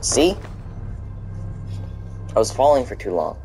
See? I was falling for too long.